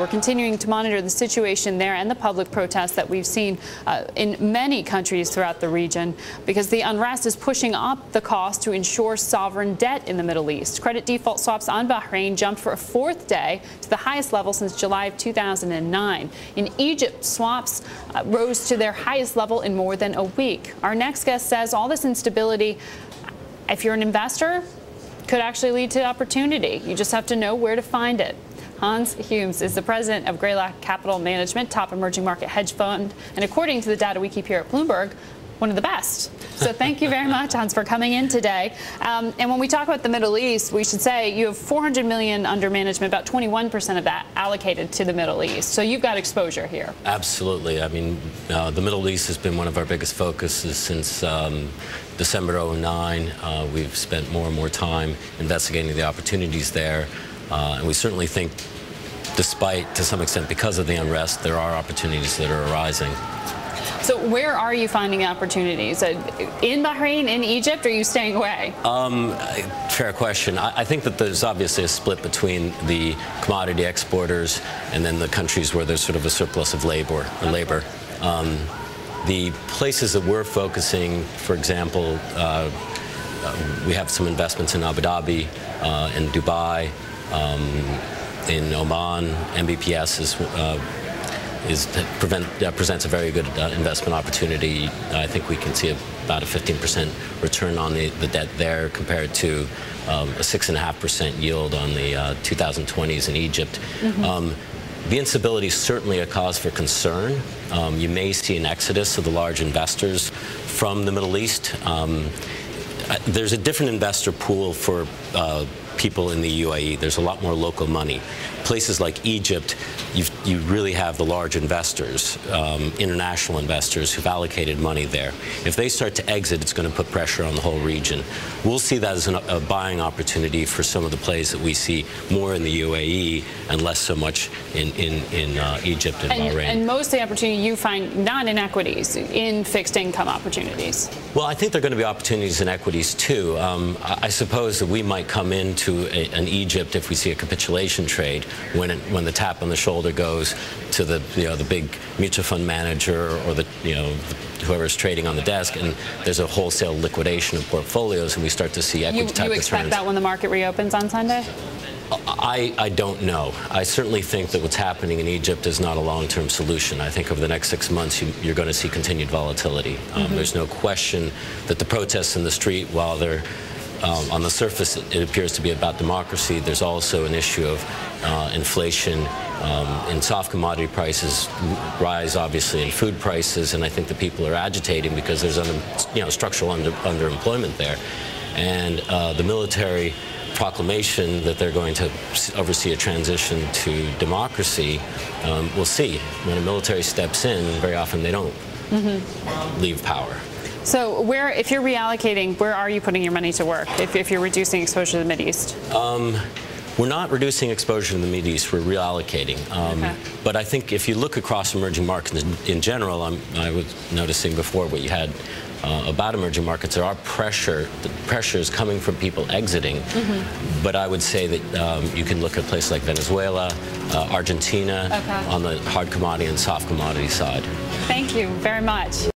We're continuing to monitor the situation there and the public protests that we've seen uh, in many countries throughout the region because the unrest is pushing up the cost to insure sovereign debt in the Middle East. Credit default swaps on Bahrain jumped for a fourth day to the highest level since July of 2009. In Egypt, swaps uh, rose to their highest level in more than a week. Our next guest says all this instability, if you're an investor, could actually lead to opportunity. You just have to know where to find it. Hans Humes is the president of Greylock Capital Management, top emerging market hedge fund, and according to the data we keep here at Bloomberg, one of the best. So thank you very much, Hans, for coming in today. Um, and when we talk about the Middle East, we should say you have 400 million under management, about 21% of that allocated to the Middle East. So you've got exposure here. Absolutely. I mean, uh, the Middle East has been one of our biggest focuses since um, December 09. Uh, we've spent more and more time investigating the opportunities there. Uh, and we certainly think, despite, to some extent, because of the unrest, there are opportunities that are arising. So where are you finding opportunities? Uh, in Bahrain, in Egypt, or are you staying away? Um, fair question. I, I, think that there's obviously a split between the commodity exporters and then the countries where there's sort of a surplus of labor. Okay. labor. Um, the places that we're focusing, for example, uh, uh, we have some investments in Abu Dhabi, uh, in Dubai, um, in Oman, MBPS is, uh, is prevent, uh, presents a very good uh, investment opportunity. I think we can see about a 15% return on the, the debt there compared to um, a 6.5% yield on the 2020s uh, in Egypt. Mm -hmm. um, the instability is certainly a cause for concern. Um, you may see an exodus of the large investors from the Middle East. Um, there's a different investor pool for uh, people in the UAE. There's a lot more local money. Places like Egypt, you really have the large investors, um, international investors who've allocated money there. If they start to exit, it's going to put pressure on the whole region. We'll see that as an, a buying opportunity for some of the plays that we see more in the UAE and less so much in, in, in uh, Egypt and, and, Bahrain. And most of the opportunity you find not in equities, in fixed income opportunities. Well, I think there are going to be opportunities in equities too. Um, I suppose that we might come into a, an Egypt if we see a capitulation trade when, it, when the tap on the shoulder goes to the you know the big mutual fund manager or the you know whoever's trading on the desk, and there's a wholesale liquidation of portfolios, and we start to see equity you, type you expect returns. that when the market reopens on Sunday? I, I, don't know. I certainly think that what's happening in Egypt is not a long-term solution. I think over the next six months, you, are going to see continued volatility. Um, mm -hmm. There's no question that the protests in the street, while they're um, on the surface, it appears to be about democracy. There's also an issue of uh, inflation um, and soft commodity prices rise, obviously, in food prices, and I think the people are agitating because there's under, you know, structural under, underemployment there. And uh, the military proclamation that they're going to oversee a transition to democracy, um, we'll see. When a military steps in, very often they don't mm -hmm. leave power. So where, if you're reallocating, where are you putting your money to work if, if you're reducing exposure to the Mideast? Um, we're not reducing exposure to the Mideast, we're reallocating. Um, okay. But I think if you look across emerging markets in, in general, I'm, i was noticing before what you had uh, about emerging markets, there are pressure, the pressures coming from people exiting. Mm -hmm. But I would say that um, you can look at places like Venezuela, uh, Argentina, okay. on the hard commodity and soft commodity side. Thank you very much.